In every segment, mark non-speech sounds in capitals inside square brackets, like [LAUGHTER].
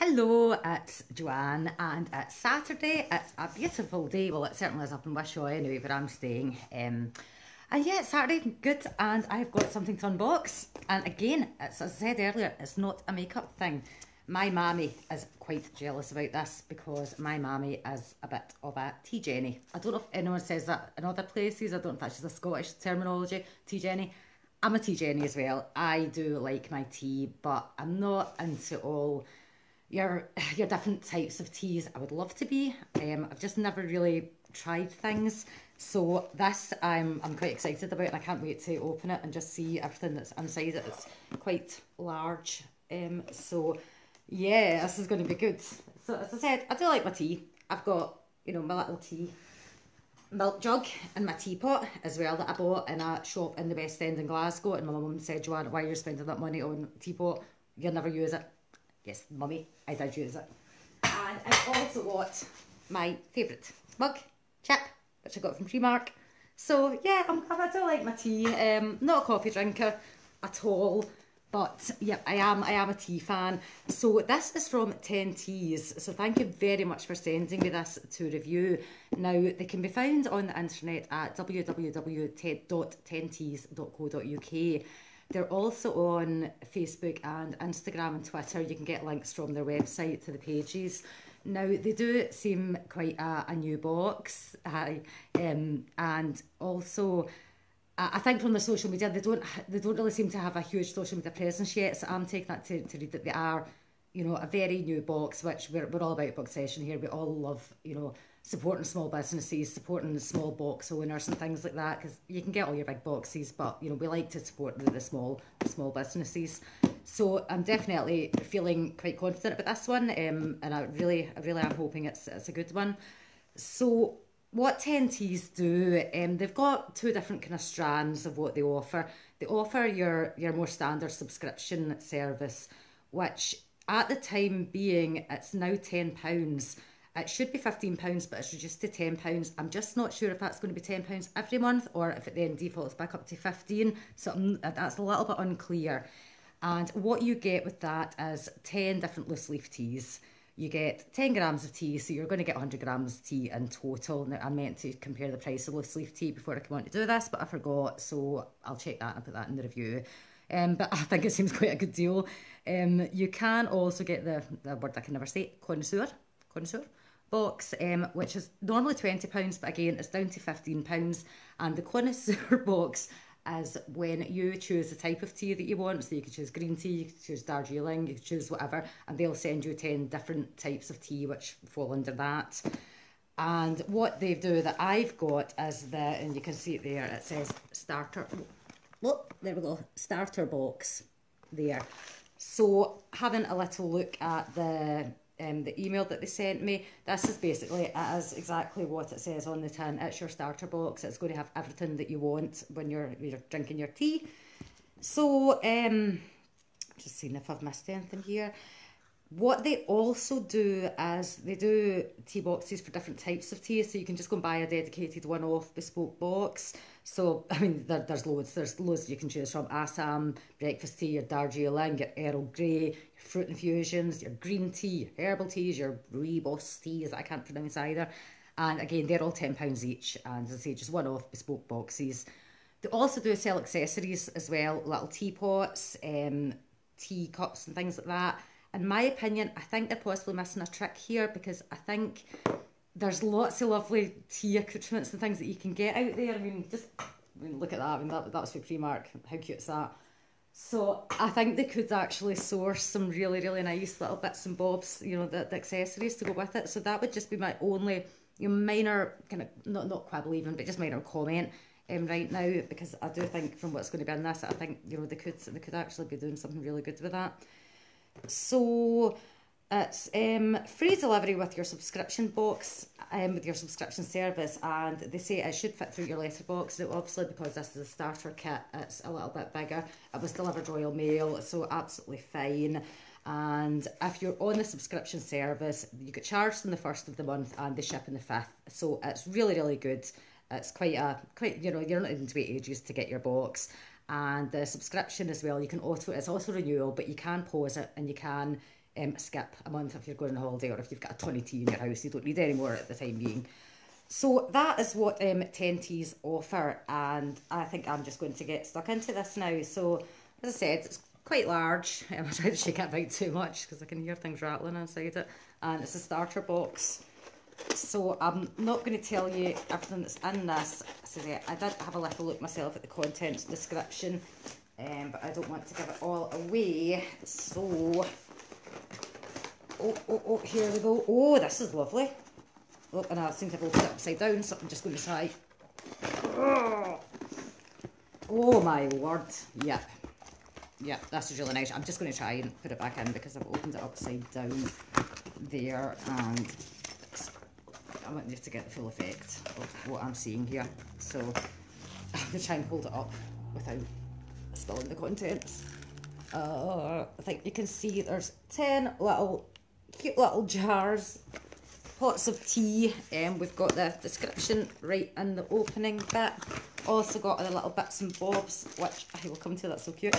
Hello, it's Joanne, and it's Saturday. It's a beautiful day. Well, it certainly is up in Wishaw anyway, where I'm staying. Um, and yeah, it's Saturday, good, and I've got something to unbox. And again, it's, as I said earlier, it's not a makeup thing. My mammy is quite jealous about this because my mammy is a bit of a tea Jenny. I don't know if anyone says that in other places. I don't know if that's just a Scottish terminology, tea Jenny. I'm a tea Jenny as well. I do like my tea, but I'm not into all your [SIGHS] your different types of teas. I would love to be. Um, I've just never really tried things. So this I'm I'm quite excited about and I can't wait to open it and just see everything that's inside it. It's quite large. Um, so yeah, this is going to be good. So as I said, I do like my tea. I've got, you know, my little tea milk jug and my teapot as well that I bought in a shop in the West End in Glasgow and my mum said, Joanne, why are you spending that money on teapot? You'll never use it. Yes, mummy, I did use it. And I've also got my favourite mug, chip, which I got from Primark. So yeah, I'm, I do like my tea. Um, not a coffee drinker at all, but yeah, I am. I am a tea fan. So this is from Ten Teas. So thank you very much for sending me this to review. Now they can be found on the internet at www.tenteas.co.uk. They're also on Facebook and Instagram and Twitter. You can get links from their website to the pages. Now they do seem quite a, a new box, um, and also I think from the social media they don't they don't really seem to have a huge social media presence yet. So I'm taking that to, to read that they are, you know, a very new box, which we're, we're all about BoXession here. We all love, you know, supporting small businesses, supporting the small box owners and things like that, because you can get all your big boxes, but you know we like to support the, the small the small businesses. So I'm definitely feeling quite confident about this one, um, and I really I really am hoping it's it's a good one. So what Ten Teas do, um, they've got two different kind of strands of what they offer. They offer your your more standard subscription service, which at the time being it's now ten pounds it should be £15, but it's reduced to £10. I'm just not sure if that's going to be £10 every month or if it then defaults back up to 15 So that's a little bit unclear. And what you get with that is 10 different loose leaf teas. You get 10 grams of tea, so you're going to get 100 grams of tea in total. Now, I meant to compare the price of loose leaf tea before I came on to do this, but I forgot, so I'll check that and put that in the review. Um, but [LAUGHS] I think it seems quite a good deal. Um, you can also get the, the word I can never say, connoisseur, connoisseur box, um, which is normally £20, but again, it's down to £15. And the connoisseur [LAUGHS] box is when you choose the type of tea that you want. So you can choose green tea, you can choose Darjeeling, you can choose whatever, and they'll send you 10 different types of tea which fall under that. And what they do that I've got is the, and you can see it there, it says starter. Oh, there we go, starter box there. So having a little look at the um, the email that they sent me. This is basically, as exactly what it says on the tin. It's your starter box. It's going to have everything that you want when you're, you're drinking your tea. So, um, just seeing if I've missed anything here. What they also do is they do tea boxes for different types of tea, so you can just go and buy a dedicated one-off bespoke box. So, I mean, there, there's loads. There's loads you can choose from. Assam, breakfast tea, your Darjeeling, your Earl Grey, your fruit infusions, your green tea, your herbal teas, your rooibos teas I can't pronounce either. And again, they're all £10 each. And as I say, just one-off bespoke boxes. They also do sell accessories as well, little teapots, um, tea cups and things like that in my opinion, I think they're possibly missing a trick here because I think there's lots of lovely tea accoutrements and things that you can get out there. I mean, just I mean, look at that. I mean, that, that was for Primark. How cute is that? So I think they could actually source some really, really nice little bits and bobs, you know, the, the accessories to go with it. So that would just be my only you know, minor kind of not not quibble even, but just minor comment um, right now because I do think from what's going to be in this, I think you know they could they could actually be doing something really good with that. So it's um, free delivery with your subscription box, um, with your subscription service, and they say it should fit through your letterbox. Now, obviously, because this is a starter kit, it's a little bit bigger. It was delivered Royal Mail, so absolutely fine. And if you're on the subscription service, you get charged on the first of the month and they ship in the fifth. So it's really, really good. It's quite a quite you know you're not even to wait ages to get your box and the subscription as well. You can auto it's also renewal, but you can pause it and you can um, skip a month if you're going on holiday or if you've got a 20 tea in your house, you don't need any more at the time being. So that is what um, Ten Teas offer, and I think I'm just going to get stuck into this now. So, as I said, it's quite large. Um, [LAUGHS] I try to shake it about too much because I can hear things rattling inside it, and it's a starter box. So I'm not going to tell you everything that's in this. So I did have a little look myself at the contents description, um, but I don't want to give it all away. So, oh, oh, oh, here we go. Oh, this is lovely. Look, and I seem to have opened it upside down, so I'm just going to try. Oh, oh my word. Yep. Yep, this is really nice. I'm just going to try and put it back in because I've opened it upside down there and I want you to get the full effect of what I'm seeing here. So [LAUGHS] I'm going to try and hold it up without spilling the contents. Uh, I think you can see there's 10 little cute little jars pots of tea. Um, we've got the description right in the opening bit. Also got the little bits and bobs, which I will come to, that's so cute.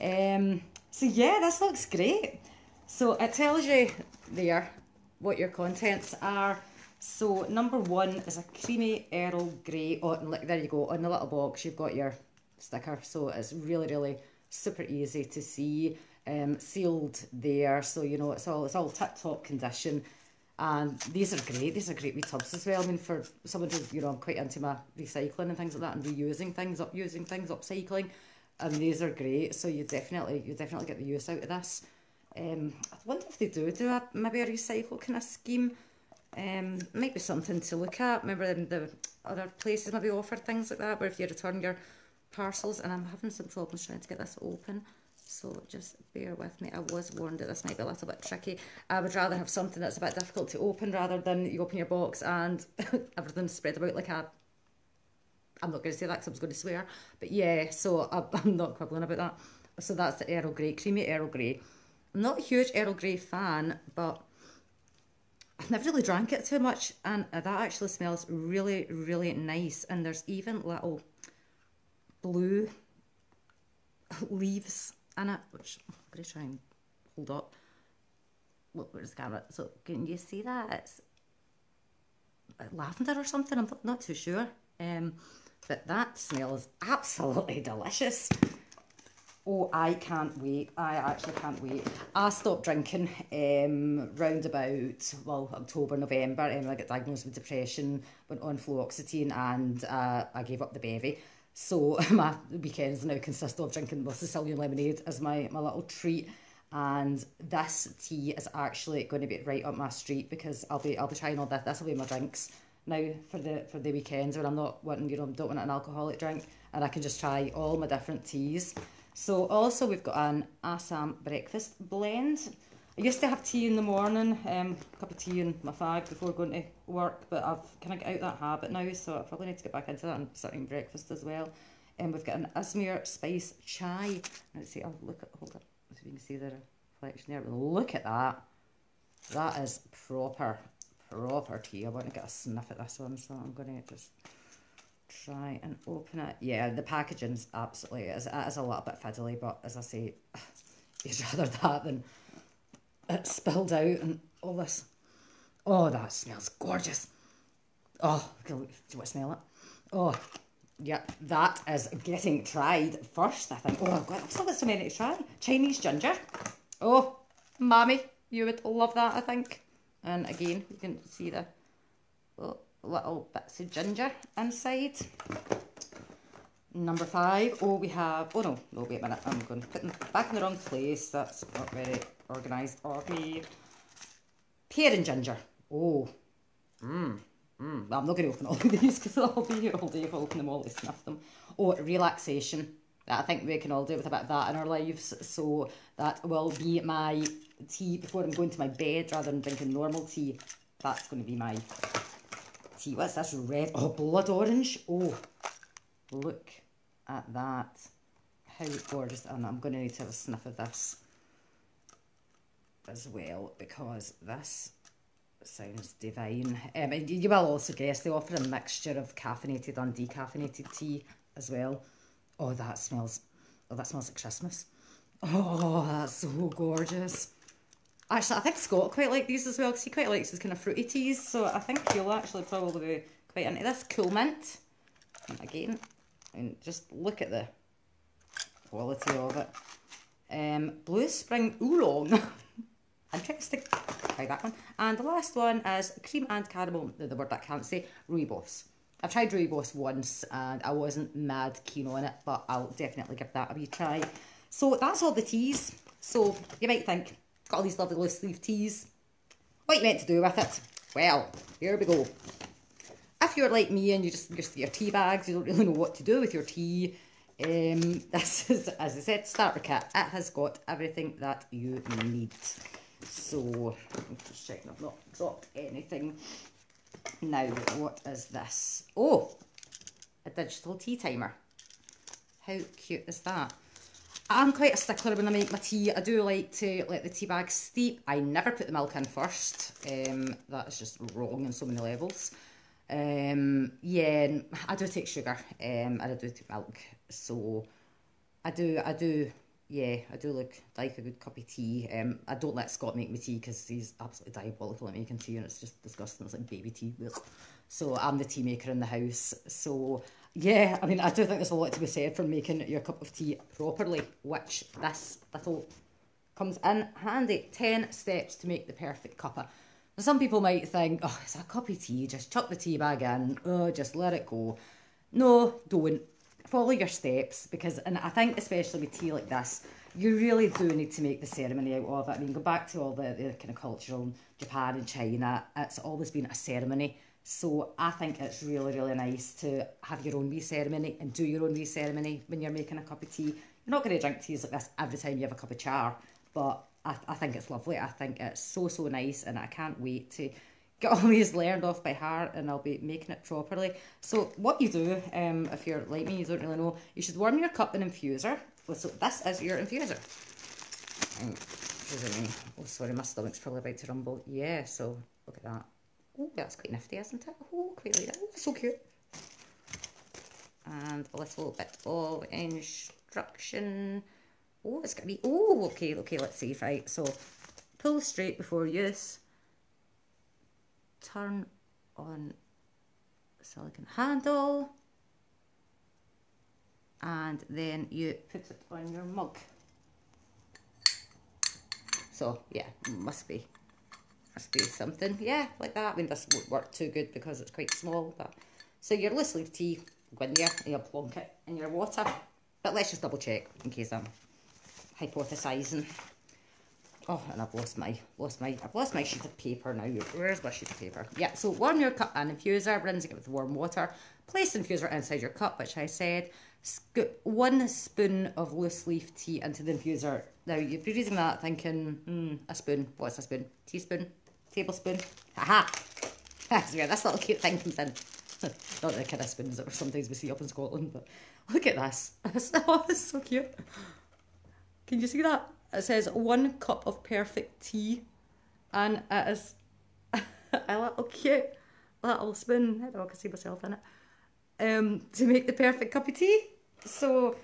Um, so yeah, this looks great. So it tells you there what your contents are. So number one is a creamy Earl Grey. Oh, and there you go. On the little box, you've got your sticker. So it's really, really super easy to see. Um, sealed there, so you know it's all it's all tip top condition. And these are great. These are great wee tubs as well. I mean, for someone who, you know, I'm quite into my recycling and things like that and reusing things, up using things, upcycling. And these are great. So you definitely, you definitely get the use out of this. Um, I wonder if they do do a, maybe a recycle kind of scheme. Um, might be something to look at. Remember the other places maybe offer things like that, where if you return your parcels, and I'm having some problems trying to get this open. So just bear with me. I was warned that this might be a little bit tricky. I would rather have something that's a bit difficult to open rather than you open your box and [LAUGHS] everything's spread about like a... I'm not going to say that because I was going to swear. But yeah, so [LAUGHS] I'm not quibbling about that. So that's the Earl Grey, creamy Earl Grey. I'm not a huge Earl Grey fan, but I've never really drank it too much. And that actually smells really, really nice. And there's even little blue leaves it, which I'm going to try and hold up. Look, where's the camera? So can you see that? It's lavender or something. I'm not too sure. Um, but that smells absolutely delicious. Oh, I can't wait. I actually can't wait. I stopped drinking um, round about, well, October, November. Um, I got diagnosed with depression, went on fluoxetine, and uh, I gave up the bevy. So [LAUGHS] my weekends now consist of drinking the Sicilian lemonade as my, my little treat. And this tea is actually going to be right up my street because I'll be I'll be trying all that. This will be my drinks now for the for the weekends when I'm not wanting you know don't want an alcoholic drink and I can just try all my different teas. So also we've got an Assam breakfast blend. I used to have tea in the morning, um, a cup of tea in my fag before going to work, but I've kind of got out that habit now, so I probably need to get back into that and start eating breakfast as well. And um, we've got an Ajmer spice chai. Let's see, I'll look at, hold up, so you can see the reflection there. Look at that. That is proper, proper tea. I want to get a sniff at this one, so I'm going to just try and open it. Yeah, the packaging's absolutely, it is, it is a little bit fiddly, but as I say, [SIGHS] you'd rather that than Uh, it spilled out and all this. Oh, that smells gorgeous. Oh, do you want to smell it? Oh, yeah, that is getting tried first, I think. Oh, God, I've still got so many to try. Chinese ginger. Oh, mommy, you would love that, I think. And again, you can see the little bits of ginger inside. Number five, oh, we have, oh no, no, wait a minute, I'm going to put them back in the wrong place. That's not very organised of me. Pear and ginger. Oh, mmm. Mm. I'm not going to open all of these [LAUGHS] because I'll be here all day if I open them all to sniff them. Oh, relaxation. I think we can all do with a bit of that in our lives. So that will be my tea before I'm going to my bed rather than drinking normal tea. That's going to be my tea. What's this red? Oh, blood orange. Oh, look at that. How gorgeous. And I'm going to need to have a sniff of this as well because this sounds divine. Um, you will also guess they offer a mixture of caffeinated and decaffeinated tea as well. Oh, that smells, oh, that smells like Christmas. Oh, that's so gorgeous. Actually, I think Scott quite like these as well because he quite likes his kind of fruity teas. So I think he'll actually probably be quite into this. Cool mint. And again, and just look at the quality of it. Um, Blue Spring Oolong. [LAUGHS] Interesting. Try that one. And the last one is cream and caramel. The word I can't say. Rooibos. I've tried Rooibos once and I wasn't mad keen on it, but I'll definitely give that a wee try. So that's all the teas. So you might think, got all these lovely loose leaf teas. What you meant to do with it? Well, here we go. If you're like me and you just use your tea bags, you don't really know what to do with your tea. Um, [LAUGHS] this is, as I said, starter kit. It has got everything that you need. So, I'm just checking I've not dropped anything. Now, what is this? Oh, a digital tea timer. How cute is that? I'm quite a stickler when I make my tea. I do like to let the tea bag steep. I never put the milk in first. Um, that is just wrong on so many levels. Um, yeah, I do take sugar. Um, I do take milk. So I do, I do, yeah, I do like like a good cup of tea. Um, I don't let Scott make me tea because he's absolutely diabolical at making tea and it's just disgusting. It's like baby tea. So I'm the tea maker in the house. So yeah, I mean, I do think there's a lot to be said for making your cup of tea properly, which this little comes in handy. 10 steps to make the perfect cuppa. Some people might think, oh, it's a cup of tea, just chuck the tea bag in, oh, just let it go. No, don't. Follow your steps because, and I think especially with tea like this, you really do need to make the ceremony out of it. I mean, go back to all the, the kind of cultural Japan and China, it's always been a ceremony so I think it's really, really nice to have your own wee ceremony and do your own wee ceremony when you're making a cup of tea. You're not going to drink teas like this every time you have a cup of char, but I, I think it's lovely. I think it's so, so nice and I can't wait to get all these learned off by heart and I'll be making it properly. So what you do, um, if you're like me, you don't really know, you should warm your cup and infuser. So this is your infuser. Oh, sorry, my stomach's probably about to rumble. Yeah, so look at that. Oh, that's quite nifty, isn't it? Oh, quite like that. Oh, so cute. And a little bit of instruction. Oh, it's going to be... Oh, okay, okay, let's see. if I... so pull straight before use. Turn on silicon handle. And then you put it on your mug. So, yeah, must be must be something. Yeah, like that. I mean, this won't work too good because it's quite small. But So your loose leaf tea, go in there and you'll plonk it in your water. But let's just double check in case I'm hypothesising. Oh, and I've lost my, lost my, I've lost my sheet of paper now. Where's my sheet of paper? Yeah, so warm your cup and infuser, rinsing it with warm water. Place the infuser inside your cup, which I said. Scoop one spoon of loose leaf tea into the infuser. Now, you'd be reading that thinking, hmm, a spoon. What's a spoon? Teaspoon? tablespoon. Haha! [LAUGHS] That's where this little cute thing comes in. [LAUGHS] Not the kind of spoons that sometimes we see up in Scotland, but look at this. [LAUGHS] oh, it's so cute. Can you see that? It says one cup of perfect tea, and it is [LAUGHS] a little cute little spoon. I don't know, I can see myself in it. Um, to make the perfect cup of tea. So,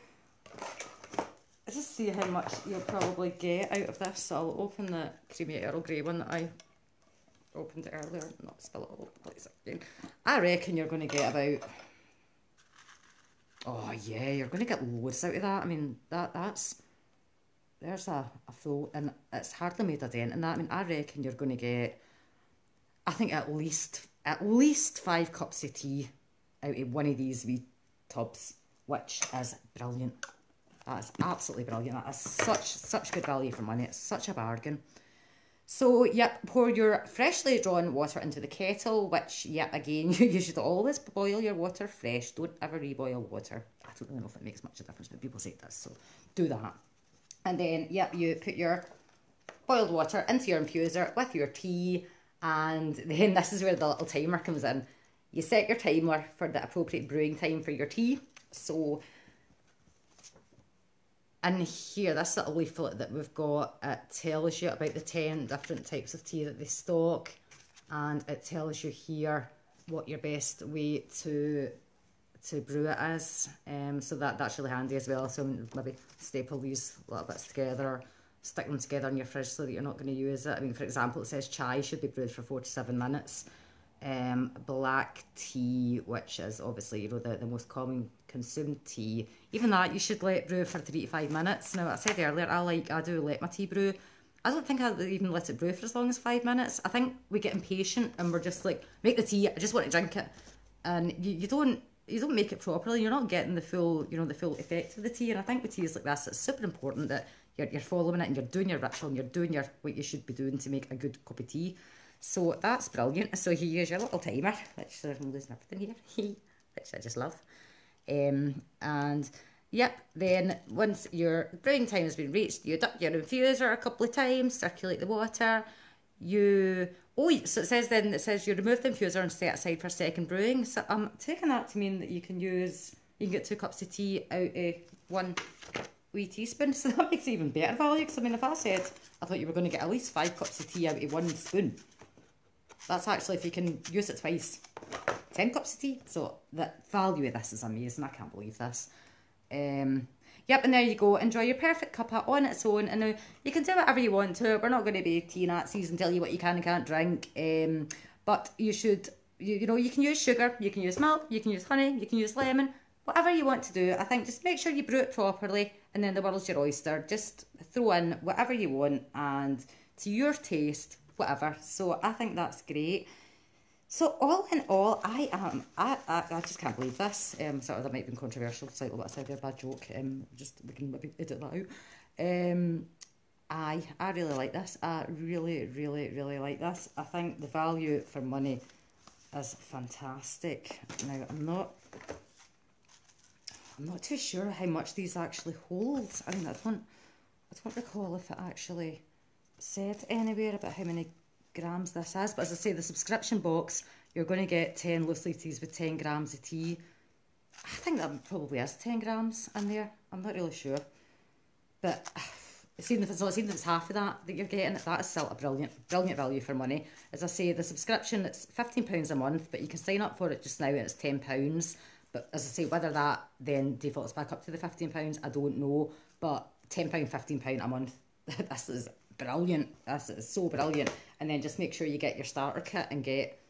let's just see how much you'll probably get out of this. So I'll open the creamy Earl Grey one that I opened earlier, not spill it all over the place again. I reckon you're going to get about, oh yeah, you're going to get loads out of that. I mean, that that's, there's a, a full, and it's hardly made a dent in that. I mean, I reckon you're going to get, I think at least, at least five cups of tea out of one of these wee tubs, which is brilliant. That is absolutely brilliant. That is such, such good value for money. It's such a bargain. So, yep, pour your freshly drawn water into the kettle, which, yep, again, [LAUGHS] you should always boil your water fresh. Don't ever reboil water. I don't really know if it makes much of a difference, but people say it does, so do that. And then, yep, you put your boiled water into your infuser with your tea, and then [LAUGHS] this is where the little timer comes in. You set your timer for the appropriate brewing time for your tea. So, in here, this little leaflet that we've got, it tells you about the 10 different types of tea that they stock. And it tells you here what your best way to to brew it is. Um, so that, that's really handy as well. So maybe staple these little bits together. stick them together in your fridge so that you're not going to use it. I mean, for example, it says chai should be brewed for four to seven minutes. Um, black tea, which is obviously you know the, the most common consumed tea, even that you should let brew for three to five minutes. Now I said earlier I like I do let my tea brew. I don't think I even let it brew for as long as five minutes. I think we get impatient and we're just like make the tea. I just want to drink it, and you, you don't you don't make it properly. You're not getting the full you know the full effect of the tea. And I think with teas like this, it's super important that you're, you're following it and you're doing your ritual and you're doing your what you should be doing to make a good cup of tea. So that's brilliant. So you use your little timer, which I'm losing everything here, [LAUGHS] which I just love. Um, and yep, then once your brewing time has been reached, you dip your infuser a couple of times, circulate the water. You oh, so it says then it says you remove the infuser and set aside for second brewing. So I'm taking that to mean that you can use you can get two cups of tea out of one wee teaspoon. [LAUGHS] So that makes even better value. Because I mean, if I said I thought you were going to get at least five cups of tea out of one spoon, that's actually if you can use it twice. 10 cups of tea. So the value of this is amazing. I can't believe this. Um, yep, and there you go. Enjoy your perfect cuppa on its own. And now you can do whatever you want to. We're not going to be tea Nazis and tell you what you can and can't drink. Um, but you should, you, you know, you can use sugar, you can use milk, you can use honey, you can use lemon, whatever you want to do. I think just make sure you brew it properly and then the world's your oyster. Just throw in whatever you want and to your taste, whatever. So I think that's great. So all in all, I am I, I, I just can't believe this. Um, sort of that might be controversial, slightly what I said there, bad joke. Um, just we can maybe edit that out. Um, I I really like this. I really really really like this. I think the value for money is fantastic. Now I'm not I'm not too sure how much these actually hold. I mean I don't I don't recall if it actually said anywhere about how many grams this is. But as I say, the subscription box, you're going to get 10 loose leaf teas with 10 grams of tea. I think that probably is 10 grams in there. I'm not really sure. But [SIGHS] even if it's not, if it's half of that that you're getting, that is still a brilliant, brilliant value for money. As I say, the subscription, it's £15 a month, but you can sign up for it just now and it's £10. But as I say, whether that then defaults back up to the £15, I don't know. But £10, £15 a month, [LAUGHS] this is brilliant. This is so brilliant. And then just make sure you get your starter kit and get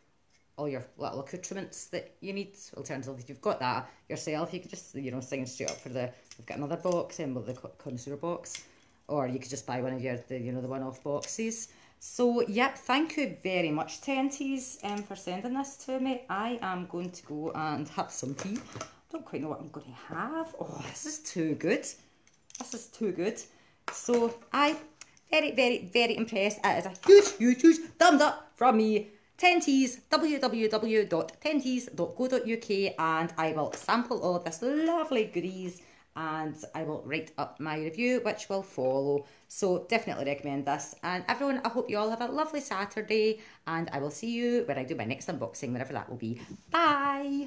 all your little accoutrements that you need. Alternatively, if you've got that yourself, you could just, you know, sign straight up for the, we've got another box in with the connoisseur box. Or you could just buy one of your, the, you know, the one-off boxes. So, yep, thank you very much, Ten Teas, um, for sending this to me. I am going to go and have some tea. I don't quite know what I'm going to have. Oh, this is too good. This is too good. So, I very, very, very impressed. It is a huge, huge, huge thumbs up from me. Tenties, www.tenteas.co.uk and I will sample all this lovely goodies and I will write up my review which will follow. So definitely recommend this. And everyone, I hope you all have a lovely Saturday and I will see you when I do my next unboxing, whenever that will be. Bye!